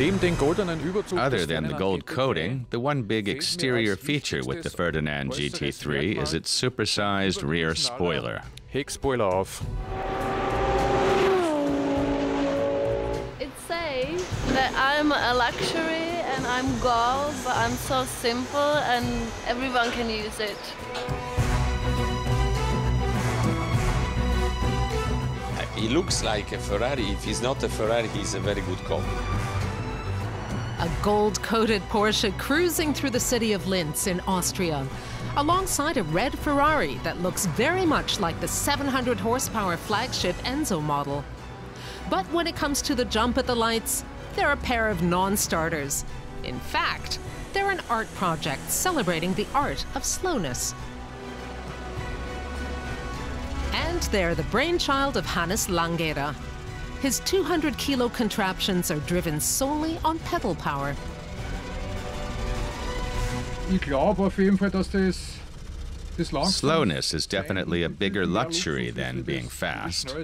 Other than the gold coating, the one big exterior feature with the Ferdinand GT3 is its supersized rear spoiler. Heckspoiler auf. It says that I'm a luxury and I'm gold, but I'm so simple and everyone can use it. He looks like a Ferrari. If he's not a Ferrari, he's a very good cop. A gold coated Porsche cruising through the city of Linz in Austria, alongside a red Ferrari that looks very much like the 700 horsepower flagship Enzo model. But when it comes to the jump at the lights, they're a pair of non starters. In fact, they're an art project celebrating the art of slowness. And they're the brainchild of Hannes Langeder. His 200 kilo contraptions are driven solely on pedal power. Ich glaube auf jeden Fall, dass das, das langsam Slowness is definitely a bigger luxury than being fast.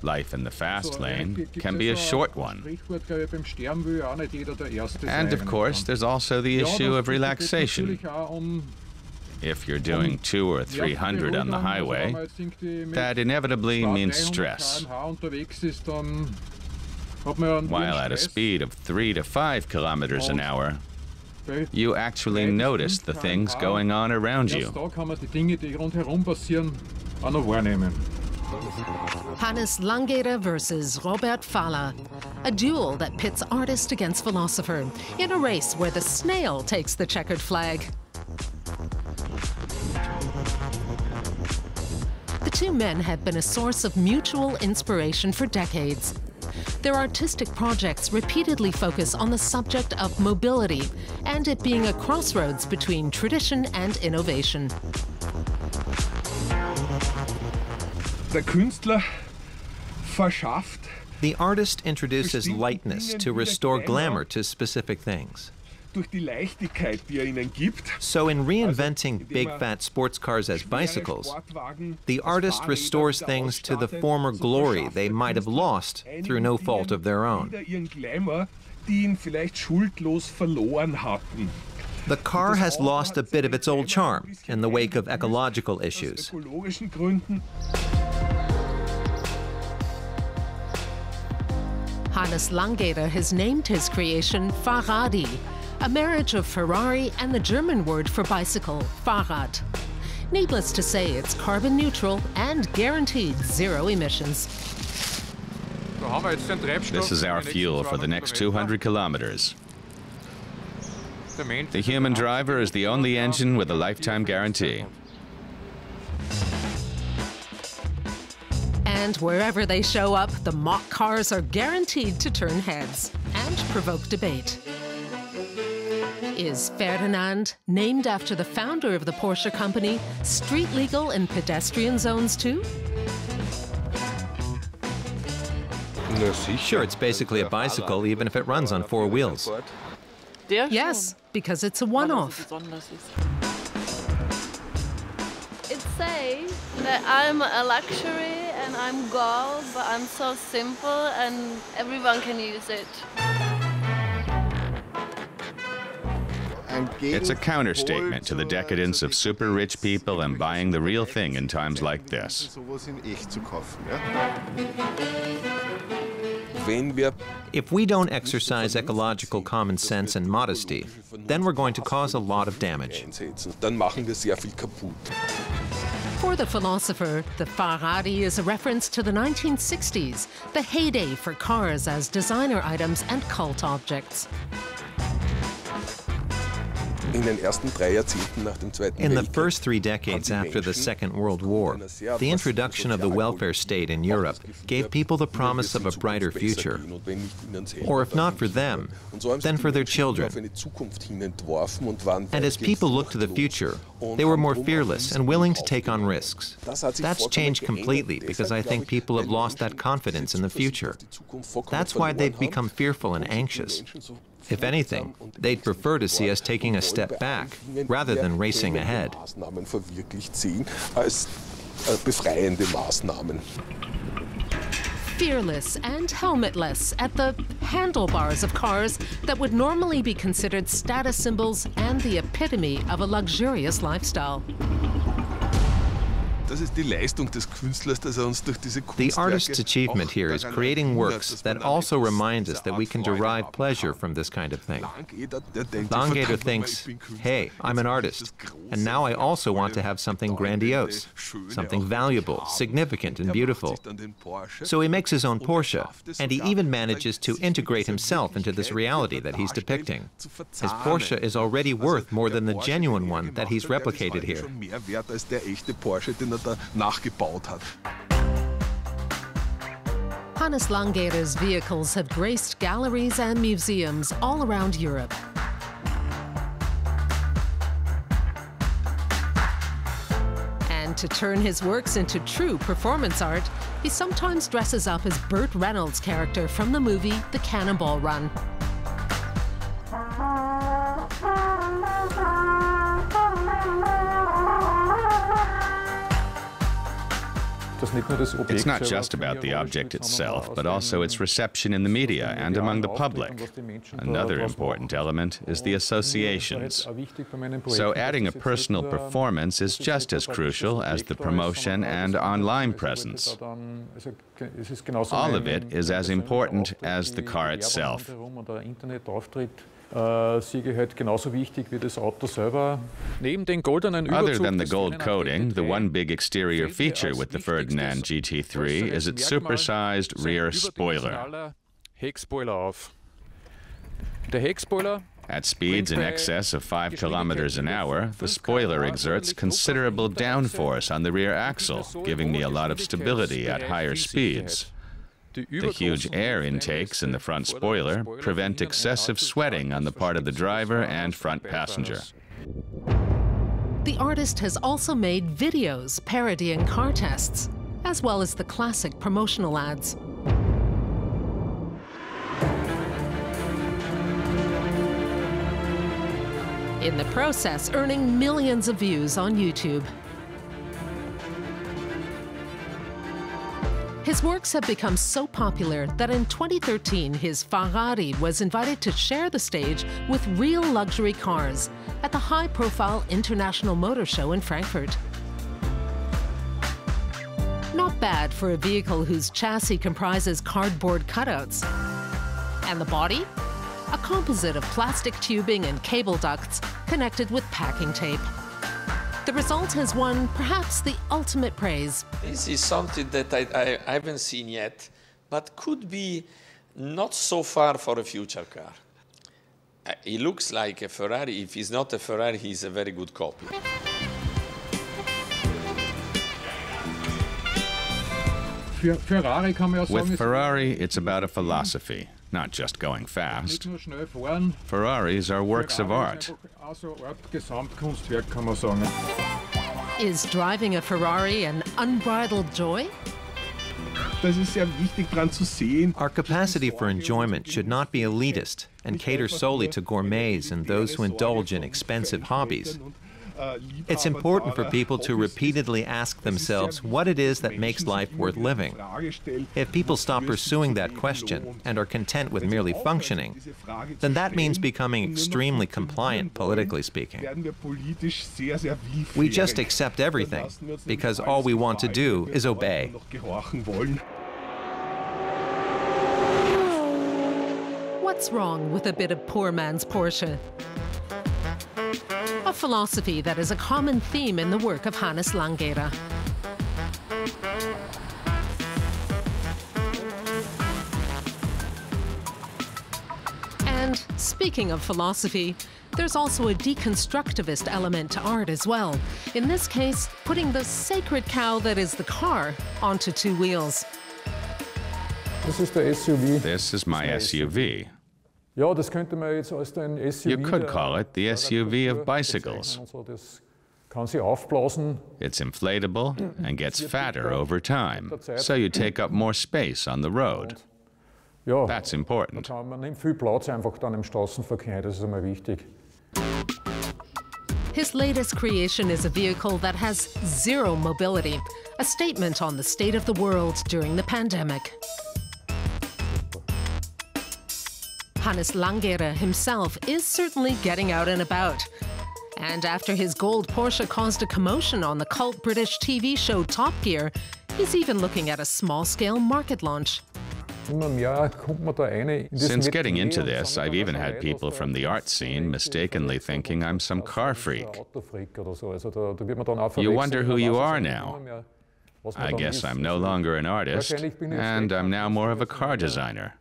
Life in the fast lane can be a short one. Sprichwort, glaube ich, beim Sterben will ja auch nicht jeder der Erste sein, And of course, there's also the issue of relaxation. Natürlich auch um If you're doing two or three hundred on the highway, wenn man jetzt irgendwie mit that inevitably means stress. km/h unterwegs ist, dann hat man ja einen While at a speed of three to five kilometers an hour, you actually notice the things going on around you. da kann man die Dinge, die rundherum passieren, auch noch wahrnehmen. Hannes Langeder versus Robert Pfaller, a duel that pits artist against philosopher in a race where the snail takes the checkered flag. Two men have been a source of mutual inspiration for decades. Their artistic projects repeatedly focus on the subject of mobility and it being a crossroads between tradition and innovation. Der Künstler verschafft The artist introduces lightness to restore glamour to specific things. Durch die Leichtigkeit, die er ihnen gibt. So, in reinventing big fat sports cars as bicycles, the artist restores things to the former glory they might have lost through no fault of their own. Wieder ihren Glamour, die ihn vielleicht schuldlos verloren hatten. The car has lost a bit of its old charm in the wake of ecological issues. Hannes Langeder has named his creation Fahrradi, a marriage of Ferrari and the German word for bicycle, Fahrrad. Needless to say, it's carbon neutral and guaranteed zero emissions. Da haben wir jetzt den Treibstoff This is our fuel for the next 200 kilometers. The human driver is the only engine with a lifetime guarantee. And wherever they show up, the mock cars are guaranteed to turn heads and provoke debate. Is Ferdinand, named after the founder of the Porsche company, street legal in pedestrian zones too? Sure, it's basically a bicycle, even if it runs on four wheels. Yes, because it's a one off. It says that I'm a luxury and I'm gold, but I'm so simple and everyone can use it. It's a counterstatement to the decadence of super rich people and buying the real thing in times like this. If we don't exercise ecological common sense and modesty, then we're going to cause a lot of damage. dann machen wir sehr viel kaputt. For the philosopher, the Ferrari is a reference to the 1960s, the heyday for cars as designer items and cult objects. In the first three decades after the Second World War, the introduction of the welfare state in Europe gave people the promise of a brighter future. Or if not for them, then for their children. And as people looked to the future, they were more fearless and willing to take on risks. That's changed completely because I think people have lost that confidence in the future. That's why they've become fearful and anxious. If anything, they'd prefer to see us taking a step back rather than racing ahead. Fearless and helmetless at the handlebars of cars that would normally be considered status symbols and the epitome of a luxurious lifestyle. The artist's achievement here is creating works that also remind us that we can derive pleasure from this kind of thing. Langeder er, thinks, hey, I'm an artist, and now I also want to have something grandiose, something valuable, significant, and beautiful. So he makes his own Porsche, and he even manages to integrate himself into this reality that he's depicting. His Porsche is already worth more than the genuine one that he's replicated here nachgebaut hat. Hannes Langeder's vehicles have graced galleries and museums all around Europe. And to turn his works into true performance art, he sometimes dresses up as Burt Reynolds' character from the movie The Cannonball Run. It's not just about the object itself, but also its reception in the media and among the public. Another important element is the associations. So adding a personal performance is just as crucial as the promotion and online presence. All of it is as important as the car itself. Äh, sie gehört genauso wichtig wie das Auto selber. Neben den goldenen Other than the gold coating, the one big exterior feature with the Ferdinand GT3 is its supersized rear spoiler. Heckspoiler auf. Der Heckspoiler at speeds in excess of 5 kilometers an hour, the spoiler exerts considerable downforce on the rear axle, giving me a lot of stability at higher speeds. The huge air intakes in the front spoiler prevent excessive sweating on the part of the driver and front passenger. The artist has also made videos parodying car tests, as well as the classic promotional ads. In the process, earning millions of views on YouTube. His works have become so popular that in 2013, his Ferrari was invited to share the stage with real luxury cars at the high profile International Motor Show in Frankfurt. Not bad for a vehicle whose chassis comprises cardboard cutouts. And the body? A composite of plastic tubing and cable ducts connected with packing tape. The result has won perhaps the ultimate praise. This is something that I, I haven't seen yet, but could be not so far for a future car. Uh, he looks like a Ferrari. If he's not a Ferrari, he's a very good copy. With Ferrari, it's about a philosophy not just going fast. Ferraris are works of art. Is driving a Ferrari an unbridled joy? Our capacity for enjoyment should not be elitist and cater solely to gourmets and those who indulge in expensive hobbies. It's important for people to repeatedly ask themselves what it is that makes life worth living. If people stop pursuing that question and are content with merely functioning, then that means becoming extremely compliant, politically speaking. We just accept everything because all we want to do is obey. What's wrong with a bit of poor man's Porsche? A philosophy that is a common theme in the work of Hannes Langeder. And speaking of philosophy, there's also a deconstructivist element to art as well. In this case, putting the sacred cow that is the car onto two wheels. This is my SUV. Ja, das könnte man jetzt als den SUV You could call it the SUV of bicycles. It's inflatable and gets fatter over time, so you take up more space on the road. That's important. His latest creation is a vehicle that has zero mobility, a statement on the state of the world during the pandemic. Hannes Langeder himself is certainly getting out and about. And after his gold Porsche caused a commotion on the cult British TV show Top Gear, he's even looking at a small scale market launch. Since getting into this, I've even had people from the art scene mistakenly thinking I'm some car freak. You wonder who you are now. I guess I'm no longer an artist, and I'm now more of a car designer.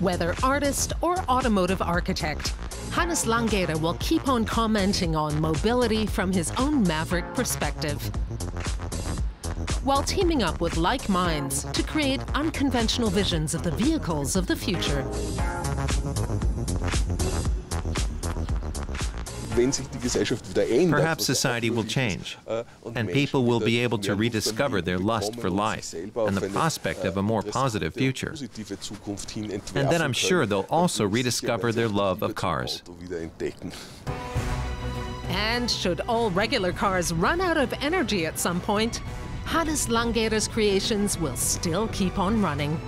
Whether artist or automotive architect, Hannes Langeder will keep on commenting on mobility from his own maverick perspective while teaming up with like minds to create unconventional visions of the vehicles of the future. Perhaps society will change, äh, and people will be able to rediscover their lust for life and the prospect of a more äh, positive future. And then I'm sure they'll also rediscover their love of cars. And should all regular cars run out of energy at some point, Hannes Langeder's creations will still keep on running.